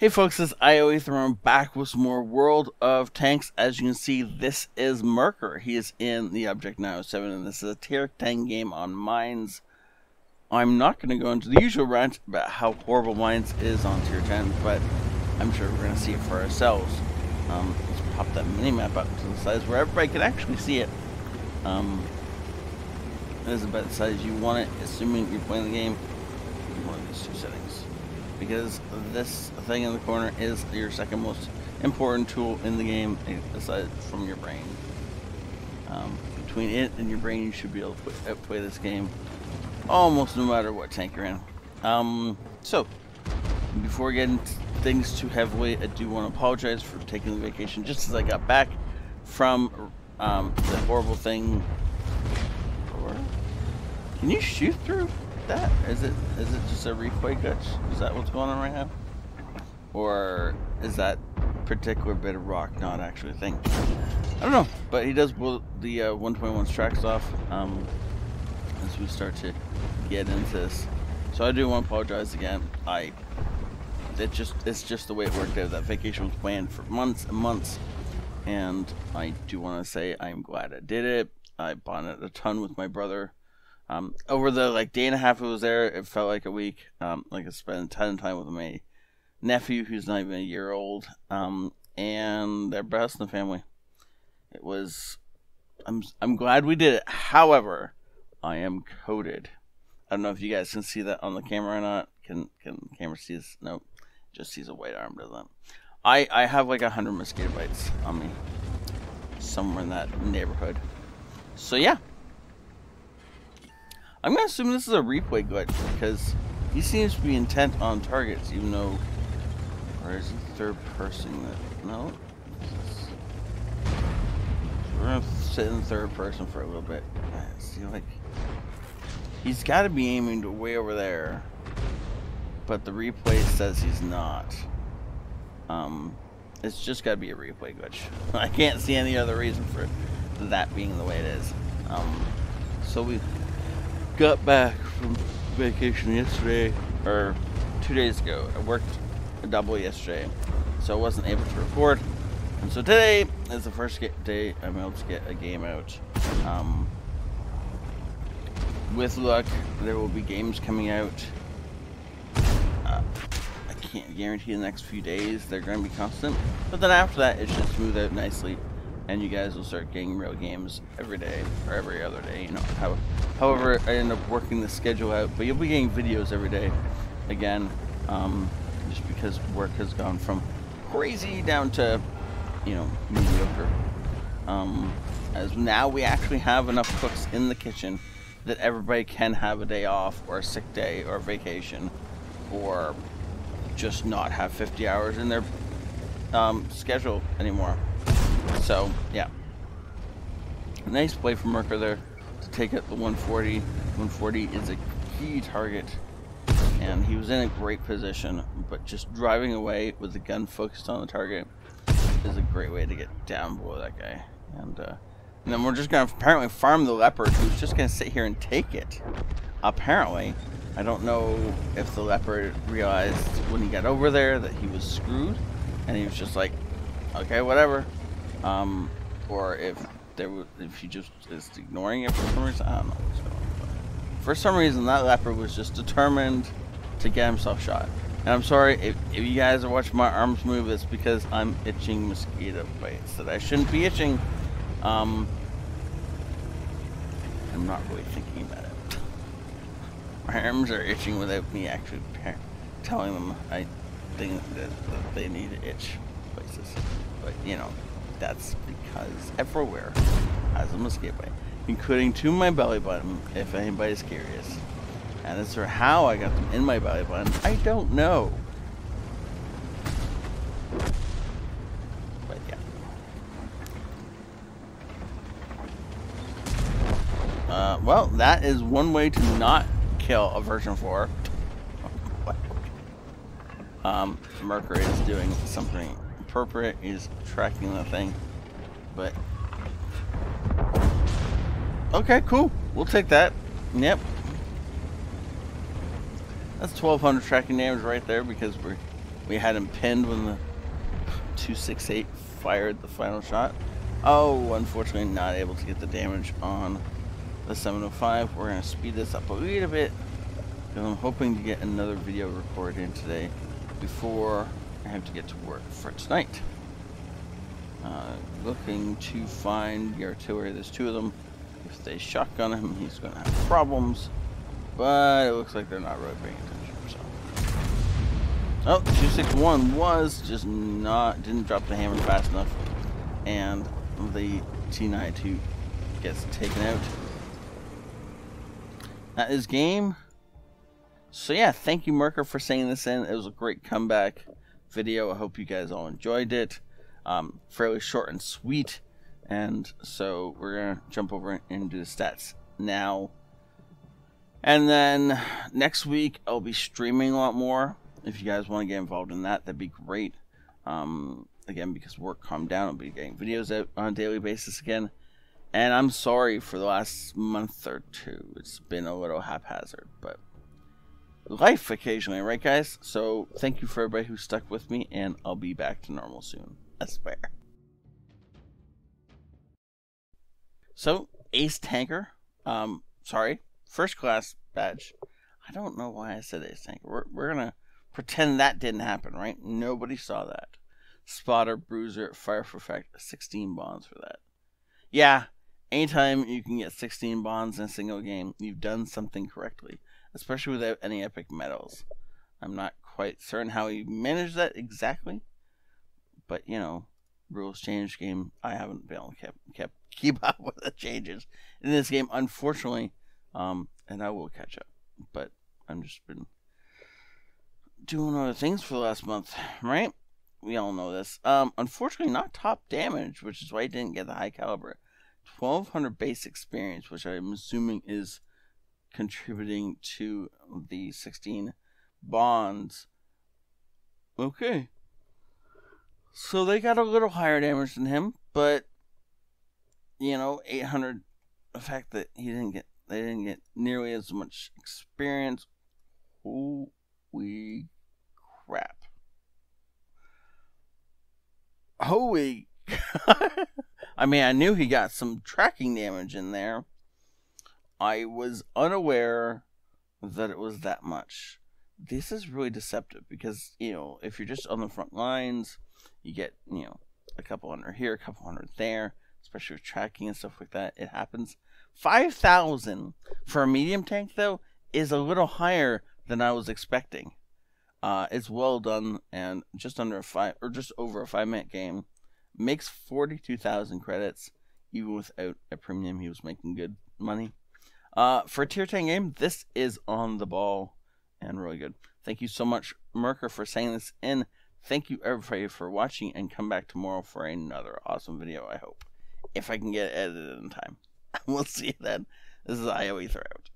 Hey folks, it's ioEther back with some more World of Tanks. As you can see, this is Merker. He is in the Object 907, and this is a tier 10 game on Mines. I'm not going to go into the usual rant about how horrible Mines is on tier 10, but I'm sure we're going to see it for ourselves. Um, let's pop that mini-map up to the size where everybody can actually see it. Um, it is about the size you want it, assuming you're playing the game. One of these two settings because this thing in the corner is your second most important tool in the game aside from your brain. Um, between it and your brain, you should be able to play, uh, play this game almost no matter what tank you're in. Um, so, before getting things too heavily, I do want to apologize for taking the vacation just as I got back from um, the horrible thing. Can you shoot through that? Is it is it just a replay glitch? Is that what's going on right now? Or is that particular bit of rock not actually a thing? I don't know, but he does blow the uh, 121's tracks off um, as we start to get into this. So I do want to apologize again. I it just it's just the way it worked out. That vacation was planned for months and months, and I do want to say I'm glad I did it. I bonded a ton with my brother um, over the like day and a half it was there, it felt like a week. Um, like I spent a ton of time with my nephew, who's not even a year old, um, and their best in the family. It was. I'm I'm glad we did it. However, I am coated. I don't know if you guys can see that on the camera or not. Can can camera see this? Nope. Just sees a white arm, doesn't? I I have like a hundred mosquito bites on me, somewhere in that neighborhood. So yeah, I'm gonna assume this is a replay glitch because he seems to be intent on targets, even though. Or is it third person that. No? We're gonna sit in third person for a little bit. See, like. He's gotta be aiming to way over there. But the replay says he's not. Um. It's just gotta be a replay glitch. I can't see any other reason for that being the way it is. Um. So we got back from vacation yesterday, or two days ago. I worked a double yesterday, so I wasn't able to record. And so today is the first day I'm able to get a game out. Um, with luck, there will be games coming out. Uh, I can't guarantee the next few days they're going to be constant, but then after that, it should smooth out nicely and you guys will start getting real games every day or every other day. You know, how, however, I end up working the schedule out, but you'll be getting videos every day again, um, just because work has gone from crazy down to, you know, mediocre. Um, as now we actually have enough cooks in the kitchen that everybody can have a day off or a sick day or vacation or just not have 50 hours in their um, schedule anymore. So, yeah. Nice play from Merker there to take out the 140. 140 is a key target, and he was in a great position, but just driving away with the gun focused on the target is a great way to get down below that guy. And, uh, and then we're just going to apparently farm the Leopard, who's just going to sit here and take it. Apparently. I don't know if the Leopard realized when he got over there that he was screwed, and he was just like, okay, whatever um, or if there was, if he just is ignoring it for some reason. I don't know what's going on. For some reason, that leopard was just determined to get himself shot. And I'm sorry if, if you guys are watching my arms move. It's because I'm itching mosquito bites that I shouldn't be itching. Um, I'm not really thinking about it. My arms are itching without me actually telling them I think that, that they need to itch places. But you know, that's because everywhere has a mosquito bite, including to my belly button, if anybody's curious. And as for how I got them in my belly button, I don't know. But yeah. Uh, well, that is one way to not kill a version 4. um, Merker is doing something appropriate is tracking the thing. But okay, cool. We'll take that. Yep. That's 1200 tracking damage right there because we're We had him pinned when the 268 fired the final shot. Oh, unfortunately not able to get the damage on the 705. We're going to speed this up a little bit because I'm hoping to get another video recorded today before I have to get to work for tonight. Uh, looking to find the artillery. There's two of them. If they shotgun him, he's going to have problems. But it looks like they're not really paying attention. So. Oh, 261 was just not, didn't drop the hammer fast enough. And the T92 gets taken out. That is game. So yeah, thank you Merker for saying this in. It was a great comeback video. I hope you guys all enjoyed it. Um, fairly short and sweet. And so we're going to jump over into the stats now. And then next week I'll be streaming a lot more. If you guys want to get involved in that, that'd be great. Um, again, because work calmed down, I'll be getting videos out on a daily basis again. And I'm sorry for the last month or two. It's been a little haphazard, but life occasionally, right, guys? So thank you for everybody who stuck with me, and I'll be back to normal soon. I swear. So, Ace Tanker, um, sorry, first class badge. I don't know why I said Ace Tanker. We're, we're gonna pretend that didn't happen, right? Nobody saw that. Spotter, Bruiser, Fire for Effect, 16 bonds for that. Yeah, anytime you can get 16 bonds in a single game, you've done something correctly, especially without any epic medals. I'm not quite certain how he managed that exactly, but you know, rules change game. I haven't been able to keep, kept keep up with the changes in this game, unfortunately, um, and I will catch up. But I'm just been doing other things for the last month, right? We all know this. Um, unfortunately, not top damage, which is why he didn't get the high caliber. 1200 base experience, which I'm assuming is contributing to the 16 bonds. Okay. So they got a little higher damage than him, but you know, 800 the fact that he didn't get they didn't get nearly as much experience. Holy crap. Holy I mean, I knew he got some tracking damage in there. I was unaware that it was that much. This is really deceptive because, you know, if you're just on the front lines, you get, you know, a couple hundred here, a couple hundred there, especially with tracking and stuff like that. It happens. 5,000 for a medium tank, though, is a little higher than I was expecting. Uh, it's well done and just under a five, or just over a five minute game. Makes 42,000 credits. Even without a premium, he was making good money. Uh, for a tier 10 game, this is on the ball and really good. Thank you so much, Merker, for saying this in. Thank you everybody for watching and come back tomorrow for another awesome video, I hope. If I can get it edited in time. we'll see you then. This is ioEther out.